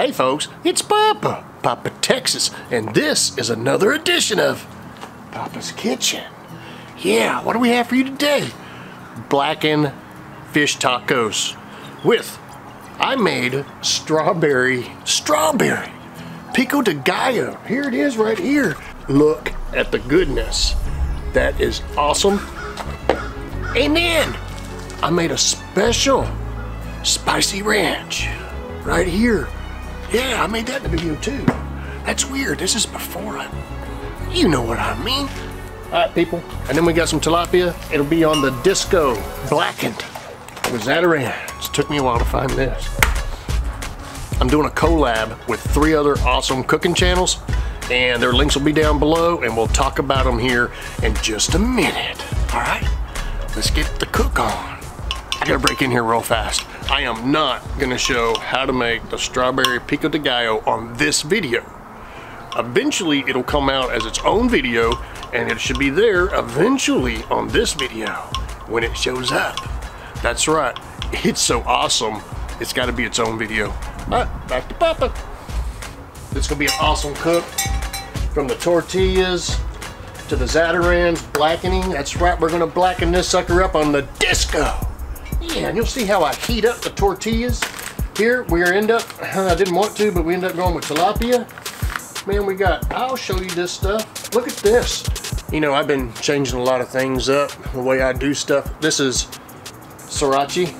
Hey folks, it's Papa, Papa Texas, and this is another edition of Papa's Kitchen. Yeah, what do we have for you today? Blackened fish tacos with, I made strawberry, strawberry, pico de gallo. Here it is right here. Look at the goodness. That is awesome. And then I made a special spicy ranch right here. Yeah, I made that in the video too. That's weird. This is before I, you know what I mean. All right, people. And then we got some tilapia. It'll be on the disco blackened with Zatarain's. It took me a while to find this. I'm doing a collab with three other awesome cooking channels and their links will be down below and we'll talk about them here in just a minute. All right, let's get the cook on. I gotta break in here real fast. I am not gonna show how to make the strawberry pico de gallo on this video. Eventually it'll come out as its own video and it should be there eventually on this video when it shows up. That's right, it's so awesome, it's gotta be its own video. All right, back to Papa. This gonna be an awesome cook from the tortillas to the Zatarain's blackening. That's right, we're gonna blacken this sucker up on the disco. Yeah, and you'll see how I heat up the tortillas. Here, we end up, I didn't want to, but we end up going with tilapia. Man, we got, I'll show you this stuff. Look at this. You know, I've been changing a lot of things up, the way I do stuff. This is sriracha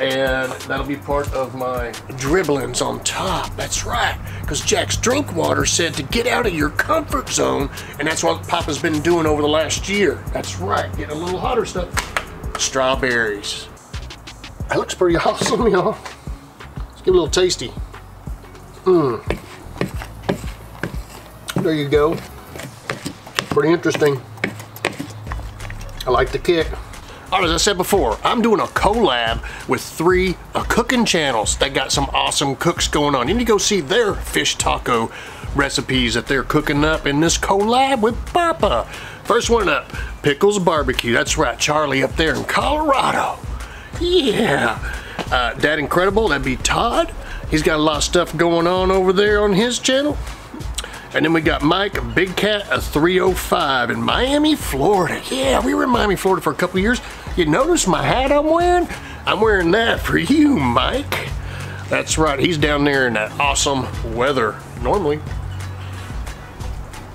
and that'll be part of my dribblings on top. That's right, because Jaxx Drinkwater said to get out of your comfort zone, and that's what Papa's been doing over the last year. That's right, getting a little hotter stuff. Strawberries. That looks pretty awesome, y'all. Let's give it a little tasty. Mmm. There you go. Pretty interesting. I like the kick. All right, as I said before, I'm doing a collab with three uh, cooking channels that got some awesome cooks going on. You need to go see their fish taco recipes that they're cooking up in this collab with Papa. First one up, Pickles Barbecue. That's right, Charlie up there in Colorado. Yeah. Uh, Dad Incredible, that'd be Todd. He's got a lot of stuff going on over there on his channel. And then we got Mike, Big Cat, a 305 in Miami, Florida. Yeah, we were in Miami, Florida for a couple years. You notice my hat I'm wearing? I'm wearing that for you, Mike. That's right, he's down there in that awesome weather normally.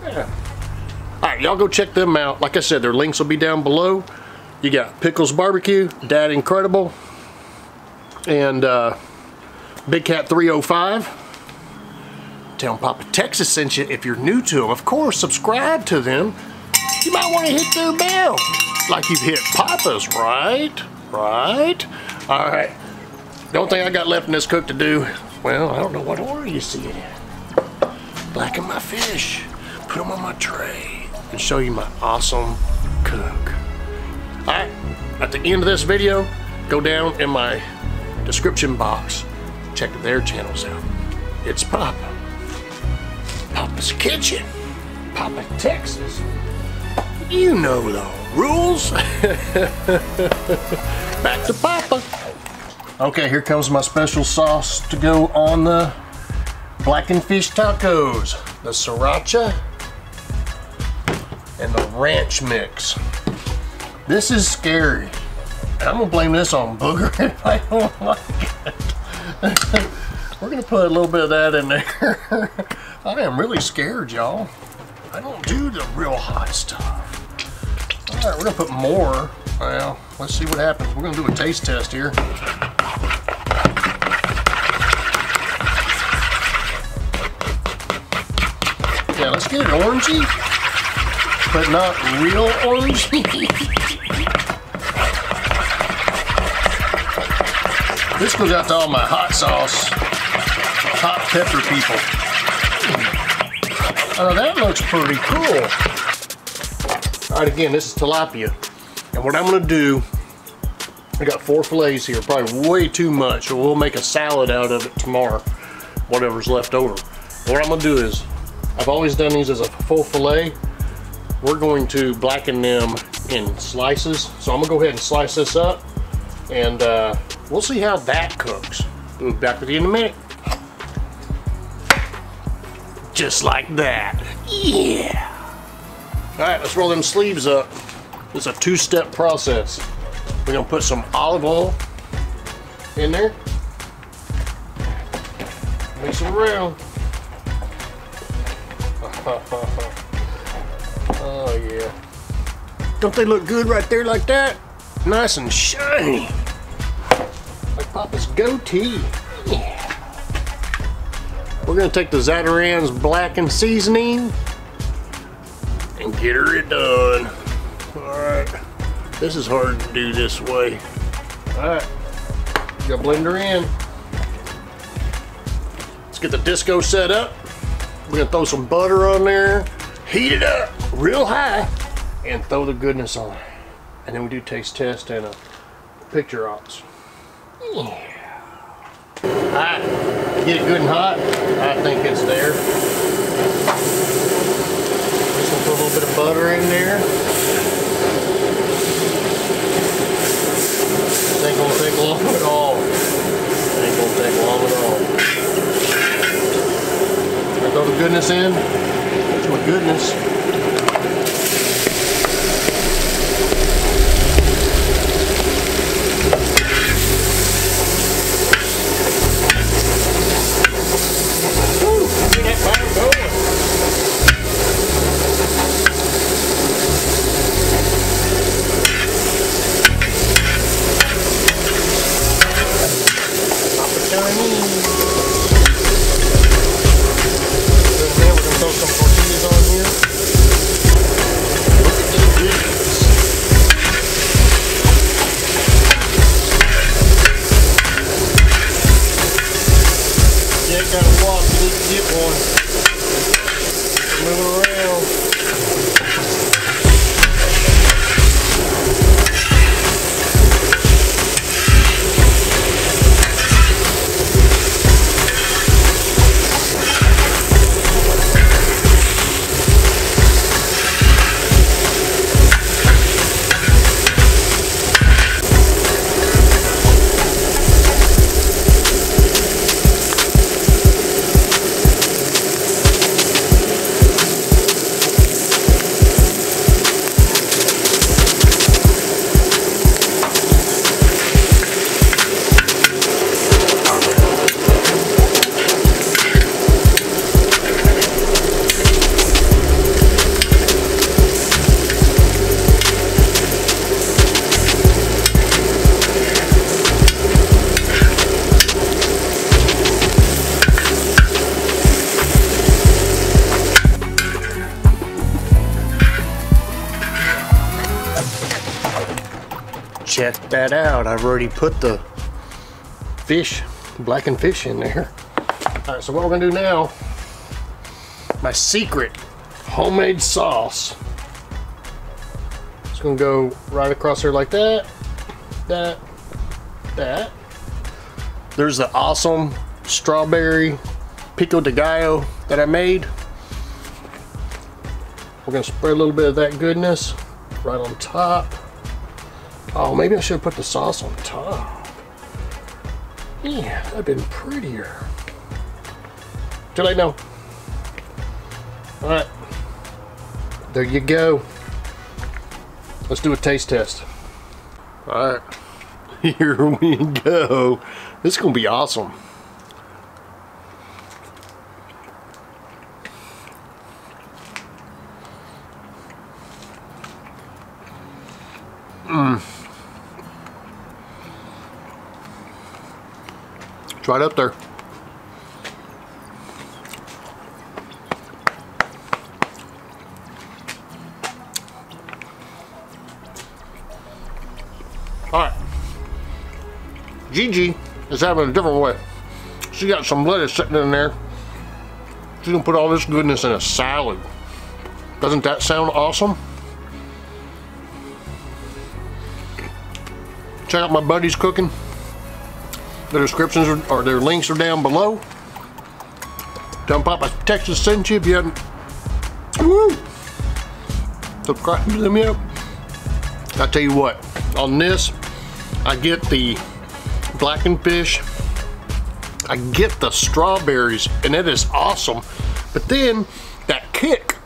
Yeah. All right, y'all go check them out. Like I said, their links will be down below. You got Pickles Barbecue, Dad Incredible, and uh, Big Cat 305. Tell them Papa Texas sent you if you're new to them. Of course, subscribe to them. You might want to hit their bell like you've hit Papa's, right? Right? All right. The only thing I got left in this cook to do, well, I don't know what order you see it in. Blacken my fish, put them on my tray, and show you my awesome cook. All right, at the end of this video, go down in my description box, check their channels out. It's Papa. Papa's Kitchen, Papa Texas. You know the rules. Back to Papa. Okay, here comes my special sauce to go on the blackened fish tacos. The sriracha and the ranch mix. This is scary. I'm gonna blame this on Booger if I don't like it. We're gonna put a little bit of that in there. I am really scared, y'all. I don't do the real hot stuff. All right, we're gonna put more. Well, let's see what happens. We're gonna do a taste test here. Yeah, let's get it orangey, but not real orange this goes out to all my hot sauce, hot pepper people. Oh, that looks pretty cool. All right, again, this is tilapia. And what I'm gonna do, I got four fillets here, probably way too much, so we'll make a salad out of it tomorrow, whatever's left over. What I'm gonna do is, I've always done these as a full fillet. We're going to blacken them in slices. So I'm gonna go ahead and slice this up and uh, we'll see how that cooks. We'll be back with you in a minute. Just like that. Yeah. All right, let's roll them sleeves up. It's a two-step process. We're gonna put some olive oil in there. Mix it around. oh yeah. Don't they look good right there like that? Nice and shiny. Like Papa's goatee. Yeah. We're gonna take the Zatarain's blackened seasoning and get her it done. All right, this is hard to do this way. All right, got blender in. Let's get the disco set up. We're gonna throw some butter on there, heat it up real high, and throw the goodness on. And then we do taste test and a picture ops. Yeah. All right, get it good and hot. I think it's there. Just gonna put a little bit of butter in there. Ain't gonna take long at all. It ain't gonna take long at all. Throw the goodness in. Goodness. Got a need to get one. Move it around. Check that out. I've already put the fish, blackened fish in there. All right, so what we're gonna do now, my secret homemade sauce. It's gonna go right across there like that, that, that. There's the awesome strawberry pico de gallo that I made. We're gonna spread a little bit of that goodness right on top. Oh, maybe I should have put the sauce on top. Yeah, that'd have been prettier. Too late now. Alright. There you go. Let's do a taste test. Alright. Here we go. This is going to be awesome. It's right up there. Alright. Gigi is having a different way. She got some lettuce sitting in there. She's gonna put all this goodness in a salad. Doesn't that sound awesome? Check out my buddies cooking. The descriptions are, or their links are down below. Them Papa Texas sent you if you haven't. Woo! Subscribe to them yet. I tell you what, on this, I get the blackened fish. I get the strawberries, and it is awesome. But then that kick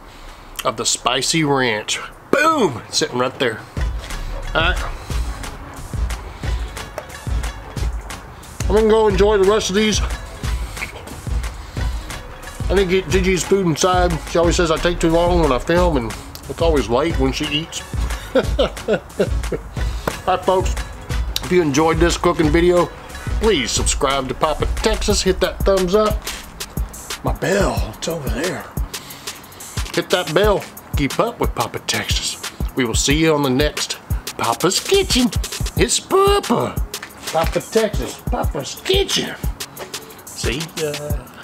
of the spicy ranch, boom, sitting right there. All right. I'm gonna go enjoy the rest of these. I need to get Gigi's food inside. She always says I take too long when I film and it's always late when she eats. Alright folks, if you enjoyed this cooking video, please subscribe to Papa Texas. Hit that thumbs up. My bell, it's over there. Hit that bell. Keep up with Papa Texas. We will see you on the next Papa's Kitchen. It's Papa. Papa Texas, Papa's Kitchen. See ya.